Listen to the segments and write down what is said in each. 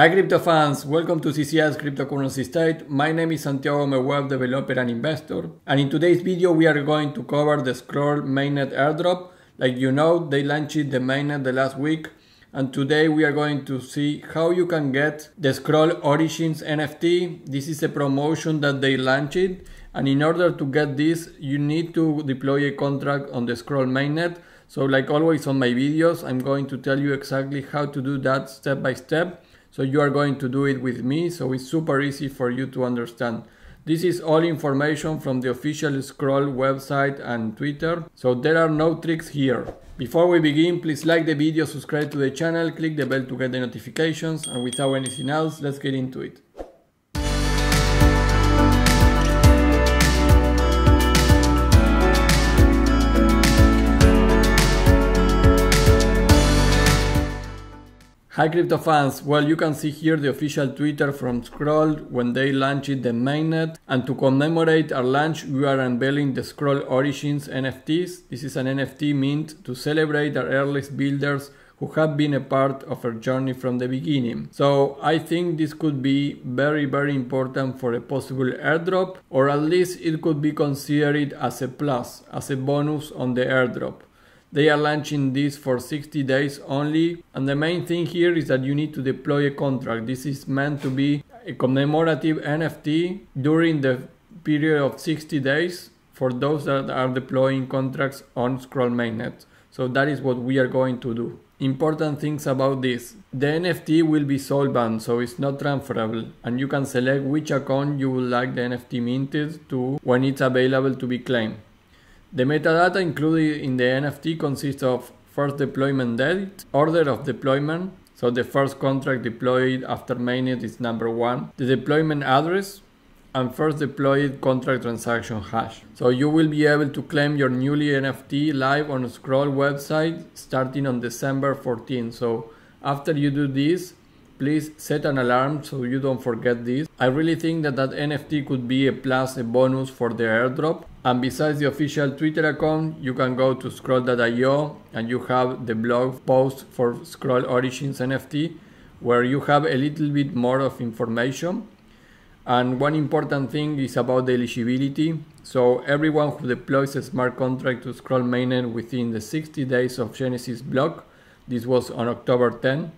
Hi crypto fans, welcome to CCS Cryptocurrency State. My name is Santiago, I'm a web developer and investor. And in today's video we are going to cover the Scroll mainnet airdrop. Like you know, they launched the mainnet the last week. And today we are going to see how you can get the Scroll Origins NFT. This is a promotion that they launched. And in order to get this, you need to deploy a contract on the Scroll mainnet. So like always on my videos, I'm going to tell you exactly how to do that step by step. So you are going to do it with me, so it's super easy for you to understand. This is all information from the official Scroll website and Twitter, so there are no tricks here. Before we begin, please like the video, subscribe to the channel, click the bell to get the notifications, and without anything else, let's get into it. Hi crypto fans, well you can see here the official Twitter from Scroll when they launched the mainnet and to commemorate our launch we are unveiling the Scroll Origins NFTs. This is an NFT mint to celebrate our earliest builders who have been a part of our journey from the beginning. So I think this could be very very important for a possible airdrop or at least it could be considered as a plus, as a bonus on the airdrop. They are launching this for 60 days only. And the main thing here is that you need to deploy a contract. This is meant to be a commemorative NFT during the period of 60 days for those that are deploying contracts on Scroll mainnet. So that is what we are going to do. Important things about this. The NFT will be soul bound, so it's not transferable, and you can select which account you would like the NFT minted to when it's available to be claimed. The metadata included in the NFT consists of first deployment date, order of deployment, so the first contract deployed after mainnet is number one, the deployment address, and first deployed contract transaction hash. So you will be able to claim your newly NFT live on Scroll website starting on December 14. So after you do this, please set an alarm so you don't forget this. I really think that that NFT could be a plus, a bonus for the airdrop. And besides the official Twitter account, you can go to scroll.io and you have the blog post for Scroll Origins NFT where you have a little bit more of information. And one important thing is about the eligibility. So everyone who deploys a smart contract to Scroll mainnet within the 60 days of Genesis block, this was on October 10,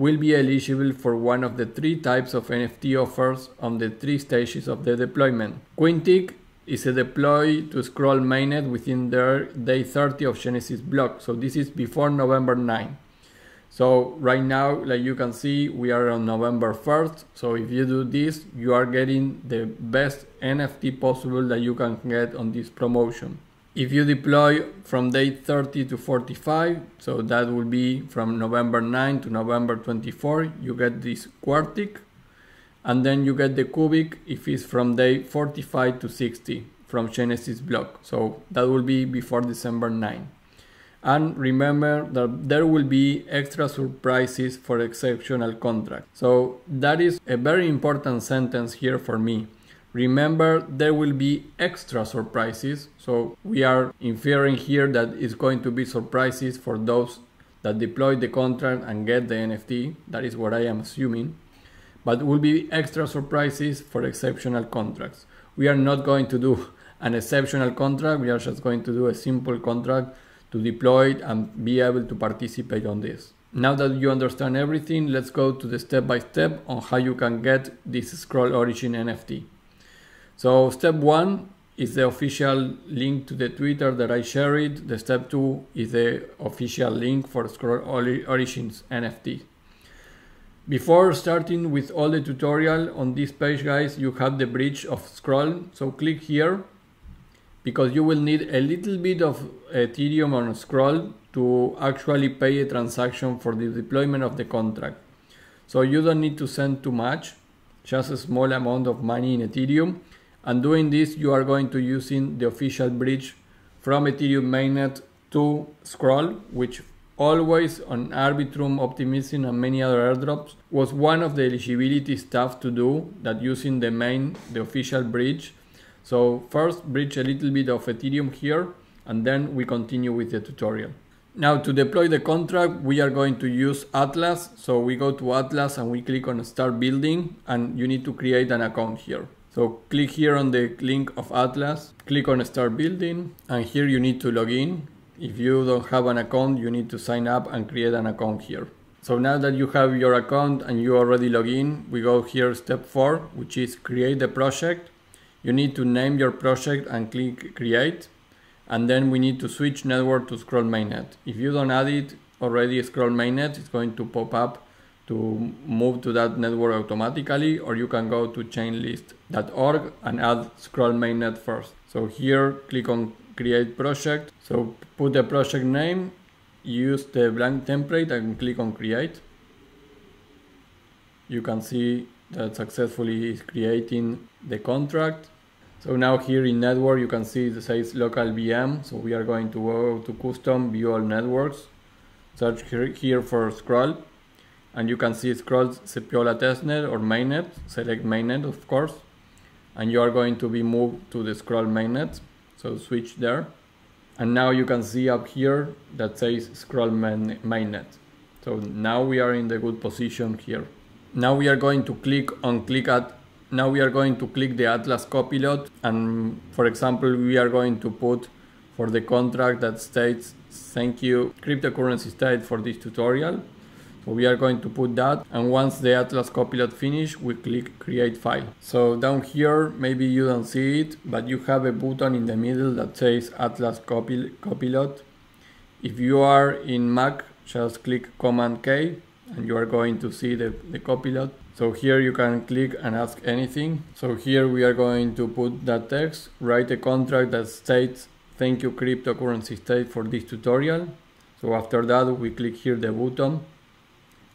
will be eligible for one of the three types of NFT offers on the three stages of the deployment. Quintic is a deploy to scroll mainnet within their day 30 of Genesis block. So this is before November 9. So right now, like you can see, we are on November 1st. So if you do this, you are getting the best NFT possible that you can get on this promotion. If you deploy from date 30 to 45, so that will be from November 9 to November 24, you get this Quartic. And then you get the cubic if it's from day 45 to 60 from Genesis block. So that will be before December 9. And remember that there will be extra surprises for exceptional contract. So that is a very important sentence here for me. Remember, there will be extra surprises. So we are inferring here that it's going to be surprises for those that deploy the contract and get the NFT. That is what I am assuming. But will be extra surprises for exceptional contracts. We are not going to do an exceptional contract. We are just going to do a simple contract to deploy it and be able to participate on this. Now that you understand everything, let's go to the step by step on how you can get this Scroll Origin NFT. So step one is the official link to the Twitter that I shared. The step two is the official link for Scroll Origins NFT. Before starting with all the tutorial on this page guys, you have the bridge of Scroll. So click here because you will need a little bit of Ethereum on Scroll to actually pay a transaction for the deployment of the contract. So you don't need to send too much, just a small amount of money in Ethereum and doing this you are going to using the official bridge from Ethereum mainnet to Scroll which always on Arbitrum, Optimism and many other airdrops was one of the eligibility stuff to do that using the main, the official bridge. So first bridge a little bit of Ethereum here and then we continue with the tutorial. Now to deploy the contract, we are going to use Atlas. So we go to Atlas and we click on start building and you need to create an account here. So click here on the link of Atlas, click on start building and here you need to log in. If you don't have an account, you need to sign up and create an account here. So now that you have your account and you already log in, we go here step four, which is create the project. You need to name your project and click create. And then we need to switch network to scroll mainnet. If you don't add it already scroll mainnet, it's going to pop up to move to that network automatically, or you can go to chainlist.org and add scroll mainnet first. So here, click on create project. So put the project name, use the blank template and click on create. You can see that successfully is creating the contract. So now here in network you can see it says local VM. So we are going to go to custom view all networks. Search here for scroll and you can see scroll Sepolia testnet or mainnet. Select mainnet of course and you are going to be moved to the scroll mainnet. So switch there and now you can see up here that says scroll main, mainnet. So now we are in the good position here. Now we are going to click on click at now we are going to click the Atlas copilot and for example we are going to put for the contract that states thank you cryptocurrency state for this tutorial we are going to put that and once the Atlas Copilot finish, we click create file. So down here, maybe you don't see it, but you have a button in the middle that says Atlas Copilot. If you are in Mac, just click Command K and you are going to see the, the copilot. So here you can click and ask anything. So here we are going to put that text, write a contract that states thank you cryptocurrency state for this tutorial. So after that we click here the button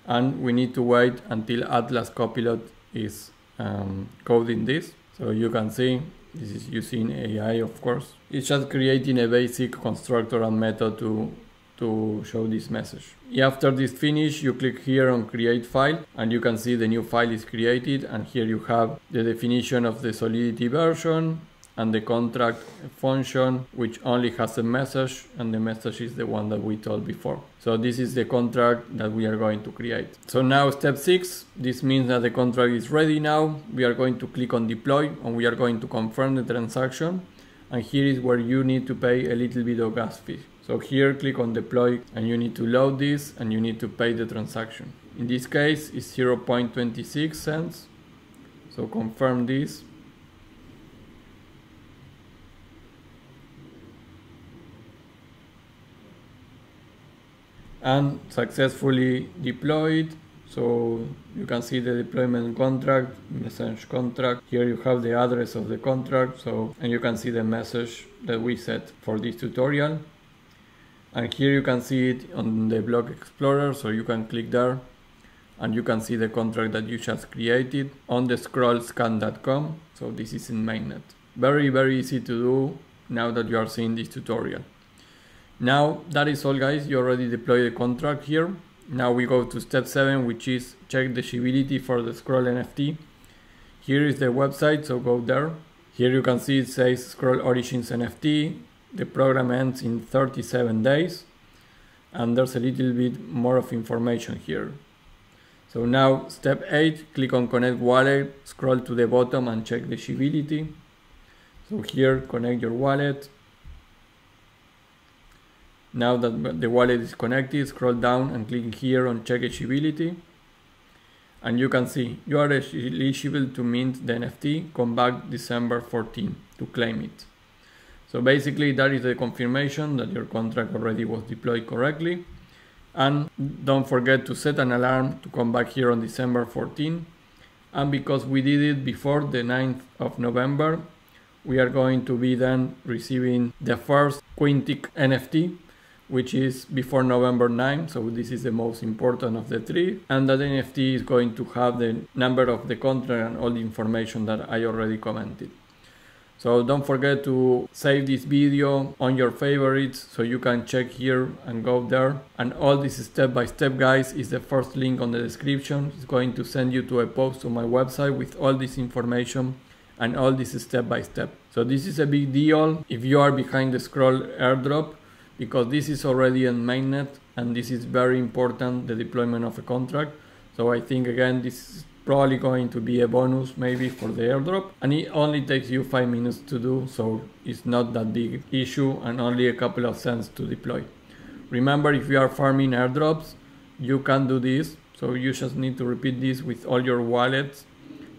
and we need to wait until Atlas Copilot is um, coding this. So you can see this is using AI of course. It's just creating a basic constructor and method to to show this message. After this finish, you click here on create file and you can see the new file is created and here you have the definition of the Solidity version, and the contract function which only has a message and the message is the one that we told before. So this is the contract that we are going to create. So now step 6, this means that the contract is ready now. We are going to click on deploy and we are going to confirm the transaction and here is where you need to pay a little bit of gas fee. So here click on deploy and you need to load this and you need to pay the transaction. In this case it's 0.26 cents. So confirm this and successfully deployed. So you can see the deployment contract message contract. Here you have the address of the contract so and you can see the message that we set for this tutorial. And here you can see it on the block explorer so you can click there and you can see the contract that you just created on the scrollscan.com so this is in mainnet. Very very easy to do now that you are seeing this tutorial now that is all guys, you already deployed the contract here. Now we go to step 7 which is check the shibboleth for the scroll NFT. Here is the website so go there. Here you can see it says scroll origins NFT. The program ends in 37 days and there's a little bit more of information here. So now step 8, click on connect wallet, scroll to the bottom and check the shibboleth. So here connect your wallet now that the wallet is connected, scroll down and click here on check eligibility. And you can see you are eligible to mint the NFT, come back December 14 to claim it. So basically that is the confirmation that your contract already was deployed correctly. And don't forget to set an alarm to come back here on December 14. And because we did it before the 9th of November, we are going to be then receiving the first Quintic NFT which is before November 9, so this is the most important of the three. And that NFT is going to have the number of the contract and all the information that I already commented. So don't forget to save this video on your favorites so you can check here and go there. And all this step by step guys is the first link on the description. It's going to send you to a post on my website with all this information and all this step by step. So this is a big deal. If you are behind the scroll airdrop, because this is already in mainnet and this is very important the deployment of a contract. So I think again this is probably going to be a bonus maybe for the airdrop. And it only takes you five minutes to do so it's not that big issue and only a couple of cents to deploy. Remember if you are farming airdrops you can do this. So you just need to repeat this with all your wallets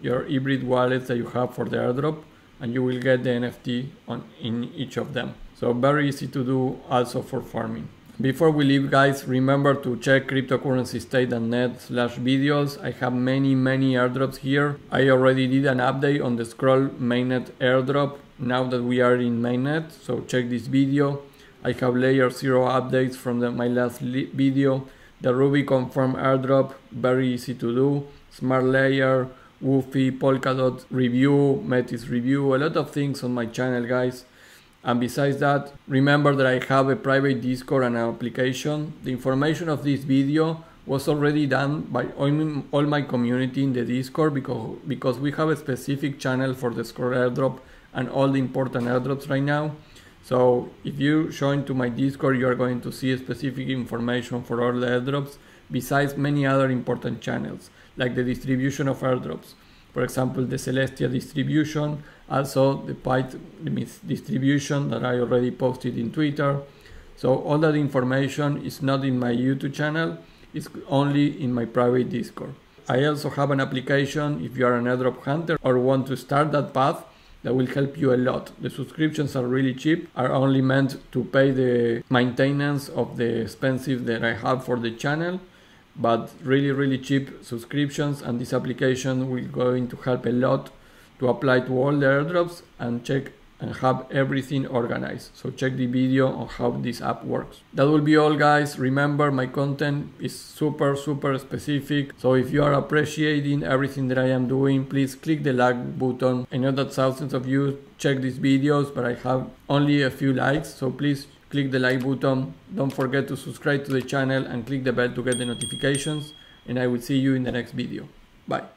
your hybrid wallets that you have for the airdrop and you will get the NFT on in each of them so very easy to do also for farming before we leave guys, remember to check cryptocurrencystate.net slash videos. I have many many airdrops here. I already did an update on the Scroll mainnet airdrop now that we are in mainnet, so check this video. I have layer 0 updates from the, my last video. The Ruby confirm airdrop, very easy to do. Smart layer, WOOFi, Polkadot review, Metis review, a lot of things on my channel guys. And besides that, remember that I have a private Discord and an application. The information of this video was already done by all my community in the Discord because, because we have a specific channel for the Scroll airdrop and all the important airdrops right now. So if you join to my Discord, you are going to see specific information for all the airdrops besides many other important channels like the distribution of airdrops. For example, the Celestia distribution, also the Pyth distribution that I already posted in Twitter. So all that information is not in my YouTube channel, it's only in my private Discord. I also have an application if you are an airdrop hunter or want to start that path that will help you a lot. The subscriptions are really cheap, are only meant to pay the maintenance of the expensive that I have for the channel but really really cheap subscriptions and this application will going to help a lot to apply to all the airdrops and check and have everything organized. So check the video on how this app works. That will be all guys. Remember my content is super super specific. So if you are appreciating everything that I am doing, please click the like button. I know that thousands of you check these videos, but I have only a few likes. So please click the like button. Don't forget to subscribe to the channel and click the bell to get the notifications. And I will see you in the next video. Bye.